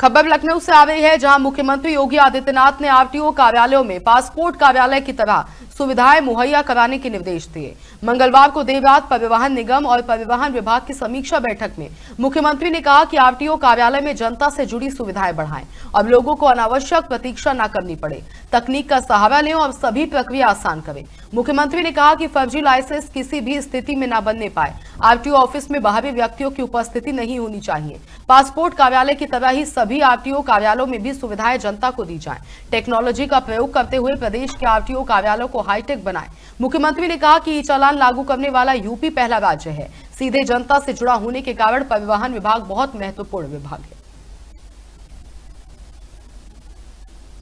खबर लखनऊ से आ रही है, जहाँ मुख्यमंत्री योगी आदित्यनाथ ने आरटीओ कार्यालयों में पासपोर्ट कार्यालय की तरह सुविधाएँ मुहैया कराने के निर्देश दिए। मंगलवार को देर रात परिवहन निगम और परिवहन विभाग की समीक्षा बैठक में मुख्यमंत्री ने कहा कि आरटीओ कार्यालय में जनता से जुड़ी सुविधाएँ बढ़ाएँ और लोगों को अनावश्यक प्रतीक्षा न करनी पड़े। तकनीक का सहारा लें और सभी प्रक्रिया आसान करें। मुख्यमंत्री ने कहा कि फर्जी लाइसेंस किसी भी स्थिति में न बनने पाए। आरटीओ ऑफ़िस में बाहरी व्यक्तियों की उपस्थिति नहीं होनी चाहिए। पासपोर्ट कार्यालय की तरह ही सभी आरटीओ कार्यालयों में भी सुविधाएँ जनता को दी जाए। टेक्नोलॉजी का प्रयोग करते हुए प्रदेश के आरटीओ कार्यालयों को हाईटेक बनाए। मुख्यमंत्री ने कहा कि ई चालान लागू करने वाला यूपी पहला राज्य है। सीधे जनता से जुड़ा होने के कारण परिवहन विभाग बहुत महत्वपूर्ण विभाग है।